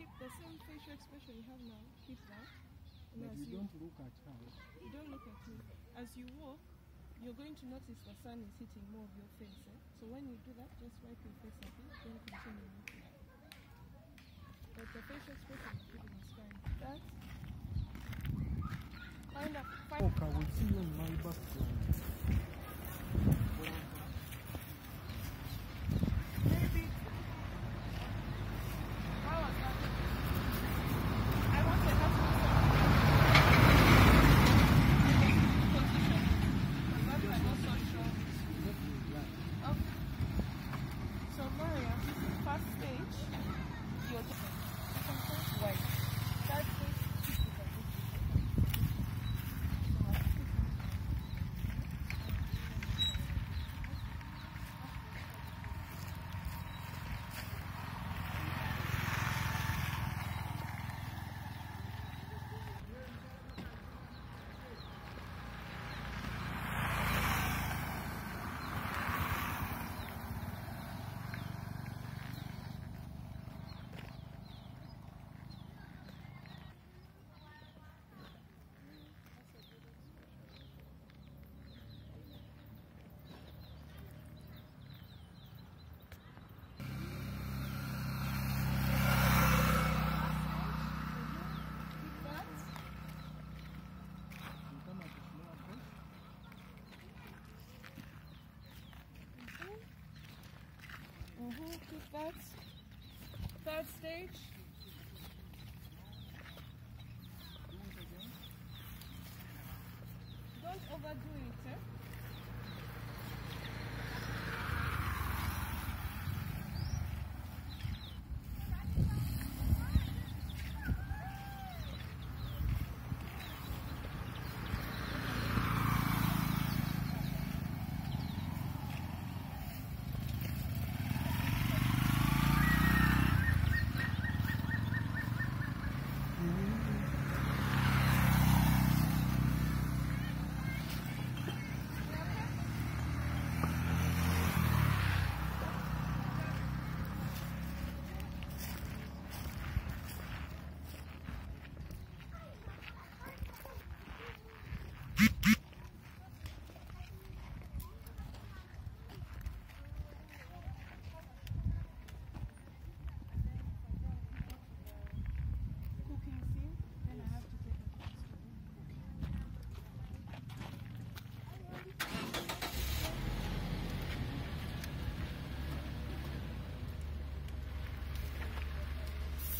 Keep the same facial expression you have now. Keep that. And But you you, don't look at her. you don't look at me. As you walk, you're going to notice the sun is hitting more of your face. Eh? So when you do that, just wipe your face a bit, then continue walking. But the facial expression you're giving is fine. That. Find a find Walk, I will see you in my background. maybe. How was that? I wanted that to be position. But that was also sure. Okay. So Maria, first stage, you're different. Second stage, white. Third stage, keep it a bit different. So I think keep that. Mm-hmm, keep that. Third stage. Don't overdo it,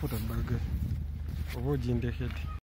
put a burger. Avoid in the head.